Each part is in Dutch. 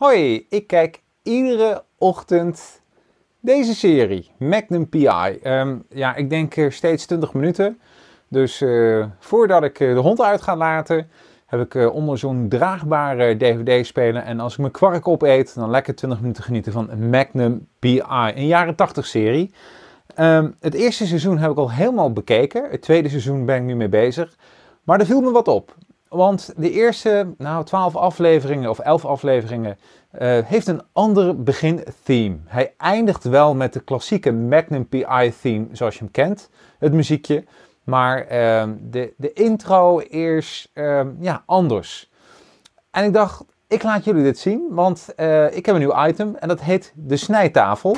Hoi, ik kijk iedere ochtend deze serie, Magnum PI. Ehm, ja, ik denk eh, steeds 20 minuten. Dus eh, voordat ik eh, de hond uit ga laten, heb ik onder zo'n draagbare DVD-speler. En als ik mijn kwark opeet, dan lekker 20 minuten genieten van Magnum PI. Een jaren 80 serie. Ehm, het eerste seizoen heb ik al helemaal bekeken. Het tweede seizoen ben ik nu mee bezig. Maar er viel me wat op. Want de eerste nou, 12 afleveringen of 11 afleveringen uh, heeft een ander begin-theme. Hij eindigt wel met de klassieke Magnum PI-theme zoals je hem kent, het muziekje. Maar uh, de, de intro is uh, ja, anders. En ik dacht, ik laat jullie dit zien, want uh, ik heb een nieuw item en dat heet de snijtafel.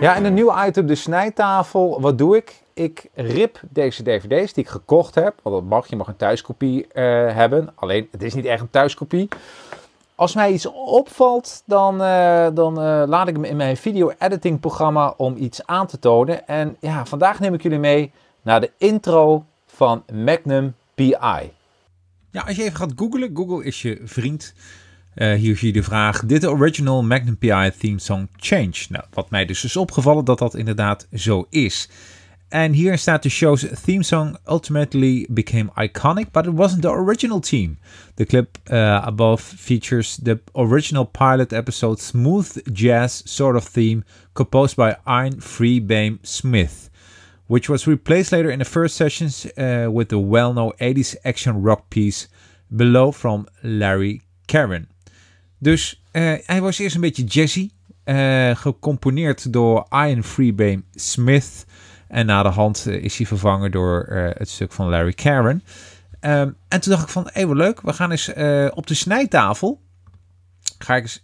Ja, en een nieuw item, de snijtafel. Wat doe ik? Ik rip deze dvd's die ik gekocht heb. Want dat mag, je mag een thuiskopie uh, hebben. Alleen, het is niet echt een thuiskopie. Als mij iets opvalt, dan, uh, dan uh, laat ik hem in mijn video editing programma om iets aan te tonen. En ja, vandaag neem ik jullie mee naar de intro van Magnum PI. Ja, als je even gaat googlen, Google is je vriend. Uh, hier zie je de vraag: Did the original Magnum PI theme song change? Nou, wat mij dus is opgevallen dat dat inderdaad zo is. En hier staat de show's theme song ultimately became iconic, but it wasn't the original theme. The clip uh, above features the original pilot episode Smooth Jazz sort of theme composed by Ian Freebame Smith, which was replaced later in the first sessions uh, with the well-known 80s action rock piece Below from Larry Karen. Dus uh, hij was eerst een beetje jazzy, uh, gecomponeerd door Ian Freebame Smith. En na de hand uh, is hij vervangen door het stuk van Larry Karen. Um, en toen dacht ik van, hé, leuk. We gaan eens op de snijtafel. Ga ik eens,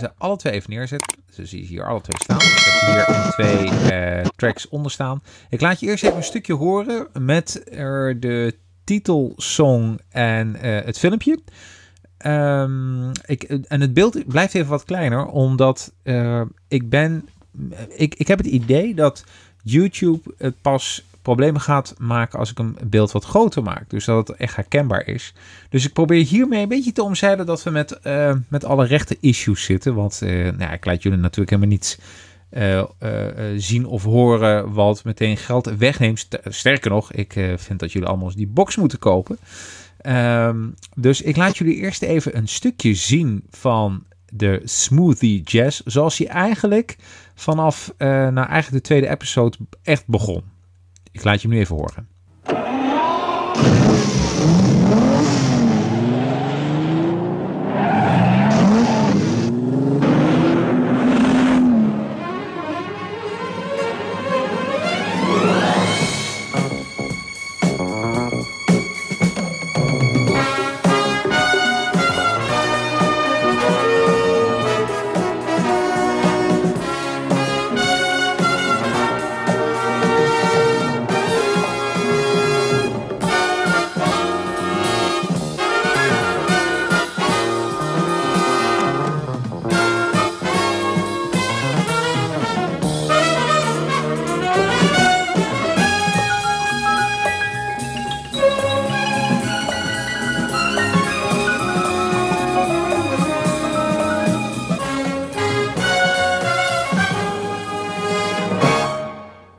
ze alle twee even neerzetten. Ze zie je hier alle twee staan. Ik heb hier twee tracks onder staan. Ik laat je eerst even een stukje horen met de titelsong en het filmpje. Um, ik, en het beeld blijft even wat kleiner, omdat uh, ik ben. Ik, ik heb het idee dat YouTube het pas problemen gaat maken als ik een beeld wat groter maak. Dus dat het echt herkenbaar is. Dus ik probeer hiermee een beetje te omzeilen dat we met, uh, met alle rechte issues zitten. Want uh, nou, ik laat jullie natuurlijk helemaal niets zien of horen wat meteen geld wegneemt. Sterker nog, ik vind dat jullie allemaal die box moeten kopen. Um, dus ik laat jullie eerst even een stukje zien van de Smoothie Jazz. Zoals hij eigenlijk vanaf uh, nou eigenlijk de tweede episode echt begon. Ik laat je hem nu even horen.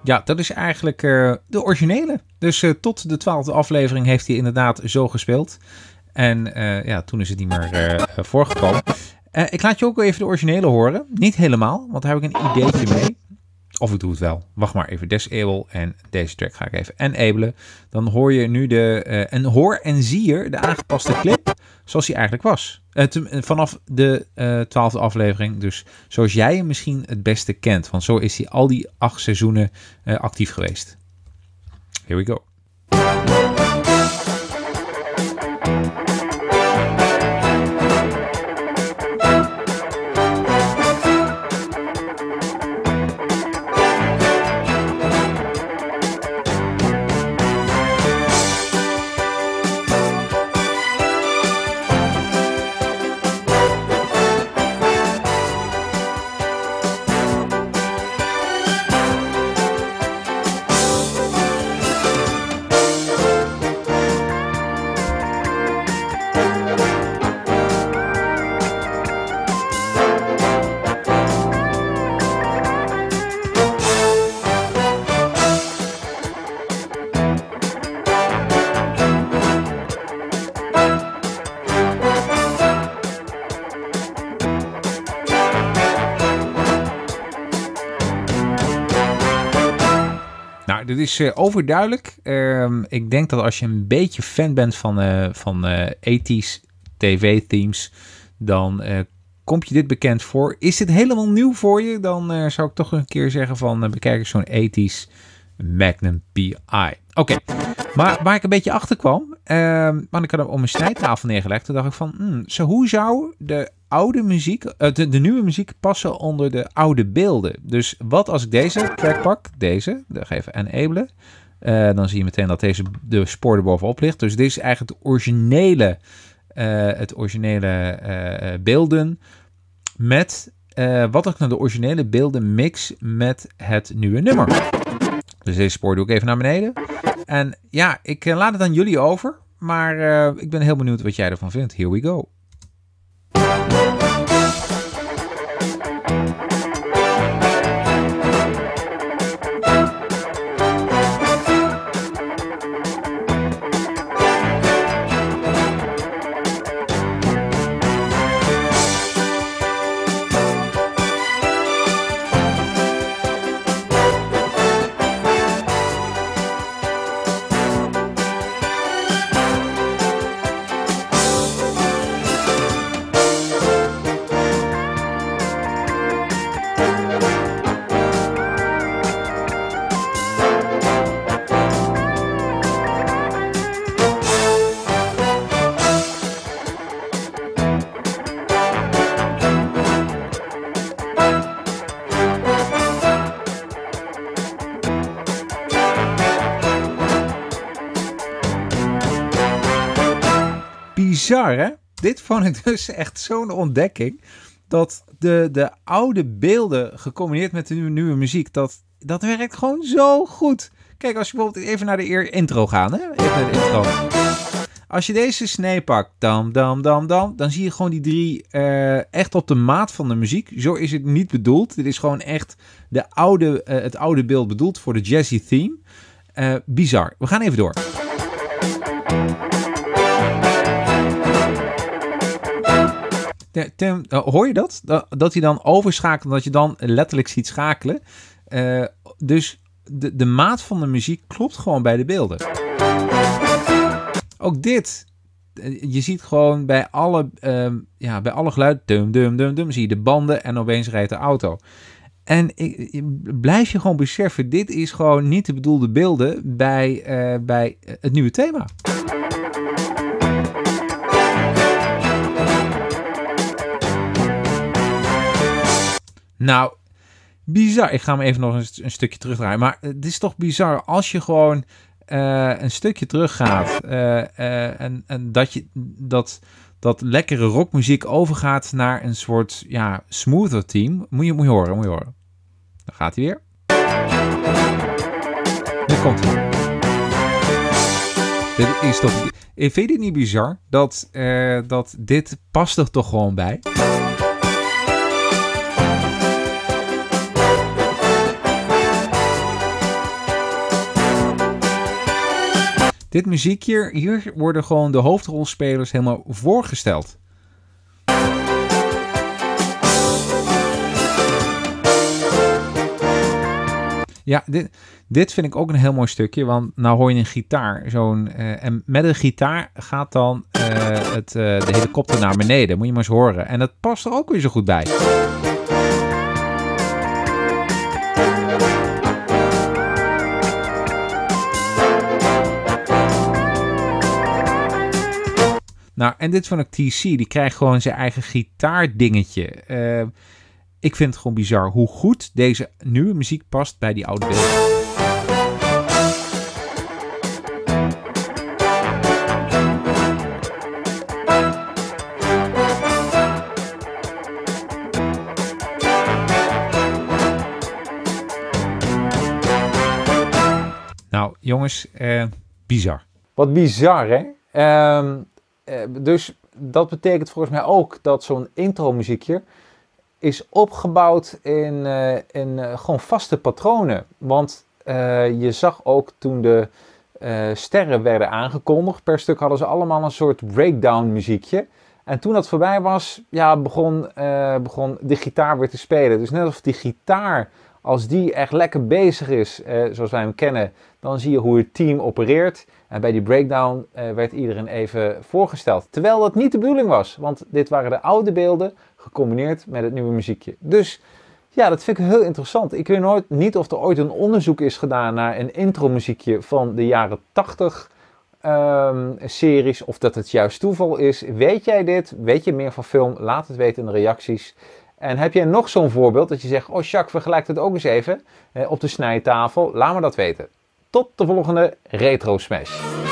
Ja, dat is eigenlijk uh, de originele. Dus uh, tot de twaalfde aflevering heeft hij inderdaad zo gespeeld. En uh, ja, toen is het niet meer voorgekomen. ik laat je ook even de originele horen. Niet helemaal, want daar heb ik een ideetje mee. Of ik doe het wel. Wacht maar even. Disable en deze track ga ik even enablen. Dan hoor je nu de... en hoor en zie je de aangepaste clip zoals hij eigenlijk was. Uh, te, vanaf de uh, twaalfde aflevering. Dus zoals jij hem misschien het beste kent. Want zo is hij al die acht seizoenen actief geweest. Here we go. Dit is uh, overduidelijk. Ehm, ik denk dat als je een beetje fan bent van, uh, van uh, 80s tv-themes, dan komt je dit bekend voor. Is dit helemaal nieuw voor je? Dan zou ik toch een keer zeggen van bekijk eens zo'n 80s Magnum PI. Oké, maar waar ik een beetje achter kwam, want ik had hem op mijn snijtafel neergelegd, toen dacht ik van, hmm, zo hoe zou de oude muziek, uh, de, nieuwe muziek passen onder de oude beelden. Dus wat als ik deze track pak, deze, dan even enablen. Uh, dan zie je meteen dat deze de spoor erbovenop ligt. Dus dit is eigenlijk het originele, uh, het originele beelden met wat ik naar de originele beelden mix met het nieuwe nummer. Dus deze spoor doe ik even naar beneden. En ja, ik laat het aan jullie over. Maar ik ben heel benieuwd wat jij ervan vindt. Here we go. Bizar, hè? Dit vond ik dus echt zo'n ontdekking. Dat de, de oude beelden gecombineerd met de nieuwe, muziek, dat, dat werkt gewoon zo goed. Kijk, als je bijvoorbeeld even naar de intro gaat, hè? Even naar de intro. Als je deze snee pakt, dam, dam, dam, dam, dan zie je gewoon die drie uh, echt op de maat van de muziek. Zo is het niet bedoeld. Dit is gewoon echt de oude, uh, het oude beeld bedoeld voor de jazzy theme. Uh, bizar. We gaan even door. Eh, hoor je dat? dat? hij dan overschakelt, dat je dan letterlijk ziet schakelen. Uh, dus de, de maat van de muziek klopt gewoon bij de beelden. Ook dit. Eh, je ziet gewoon bij alle, uh, ja, bij alle geluiden, dum, dum, dum, dum, zie je de banden en opeens rijdt de auto. En ik, blijf je gewoon beseffen, dit is gewoon niet de bedoelde beelden bij, bij het nieuwe thema. Nou, bizar. Ik ga hem even nog een, een stukje terugdraaien. Maar het is toch bizar als je gewoon uh, een stukje teruggaat uh, uh, en, en dat je dat, dat lekkere rockmuziek overgaat naar een soort ja, smoother team. Moet je, moet je horen, moet je horen. Dan gaat hij weer. Nu komt. Dit is toch... Vind je dit niet bizar? Dat, dat dit past er toch gewoon bij? Dit muziekje, hier worden gewoon de hoofdrolspelers helemaal voorgesteld. Ja, dit, dit vind ik ook een heel mooi stukje, want nou hoor je een gitaar. Zo'n, uh, en met een gitaar gaat dan uh, het, uh, de helikopter naar beneden. Moet je maar eens horen. En dat past er ook weer zo goed bij. Nou, en dit van ik TC, die krijgt gewoon zijn eigen gitaardingetje. Uh, ik vind het gewoon bizar hoe goed deze nieuwe muziek past bij die oude beelden. Nou, jongens, uh, bizar. Wat bizar, hè? Um, eh, dus dat betekent volgens mij ook dat zo'n intro muziekje is opgebouwd in, uh, in uh, gewoon vaste patronen. Want je zag ook toen de sterren werden aangekondigd, per stuk hadden ze allemaal een soort breakdown muziekje. En toen dat voorbij was, ja, begon, begon de gitaar weer te spelen. Dus net alsof die gitaar als die echt lekker bezig is, eh, zoals wij hem kennen, dan zie je hoe het team opereert. En bij die breakdown eh, werd iedereen even voorgesteld. Terwijl dat niet de bedoeling was, want dit waren de oude beelden gecombineerd met het nieuwe muziekje. Dus ja, dat vind ik heel interessant. Ik weet nooit niet of er ooit een onderzoek is gedaan naar een intro muziekje van de jaren 80 ehm, series, of dat het juist toeval is. Weet jij dit? Weet je meer van film? Laat het weten in de reacties. En heb jij nog zo'n voorbeeld dat je zegt, oh Jacques, vergelijk het ook eens even op de snijtafel? Laat me dat weten. Tot de volgende Retro Smash.